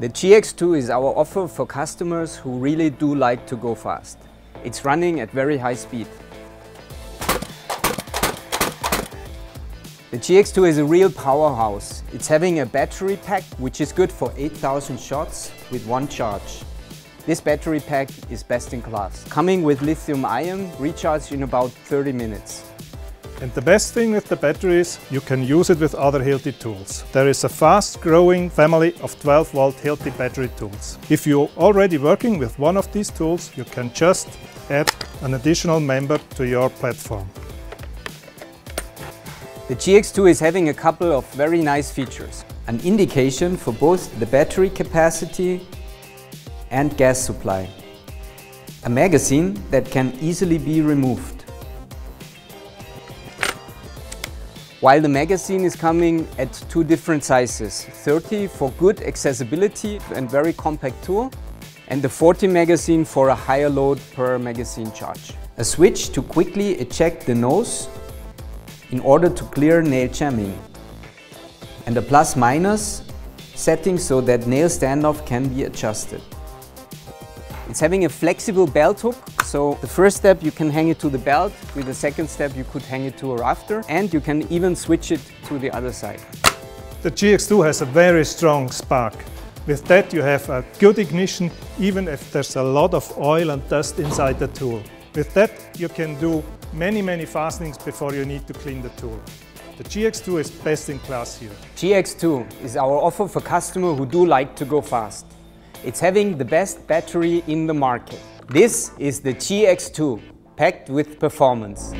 The GX2 is our offer for customers who really do like to go fast. It's running at very high speed. The GX2 is a real powerhouse. It's having a battery pack which is good for 8000 shots with one charge. This battery pack is best in class. Coming with lithium ion, recharge in about 30 minutes. And the best thing with the battery is you can use it with other Hilti tools. There is a fast growing family of 12 volt Hilti battery tools. If you're already working with one of these tools, you can just add an additional member to your platform. The GX2 is having a couple of very nice features. An indication for both the battery capacity and gas supply. A magazine that can easily be removed. While the magazine is coming at two different sizes, 30 for good accessibility and very compact tool, and the 40 magazine for a higher load per magazine charge. A switch to quickly eject the nose in order to clear nail jamming. And a plus minus setting so that nail standoff can be adjusted. It's having a flexible belt hook, so the first step you can hang it to the belt, with the second step you could hang it to a rafter, and you can even switch it to the other side. The GX2 has a very strong spark. With that you have a good ignition even if there's a lot of oil and dust inside the tool. With that you can do many many fastenings before you need to clean the tool. The GX2 is best in class here. GX2 is our offer for customers who do like to go fast. It's having the best battery in the market. This is the GX2, packed with performance.